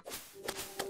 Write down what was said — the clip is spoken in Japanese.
ん?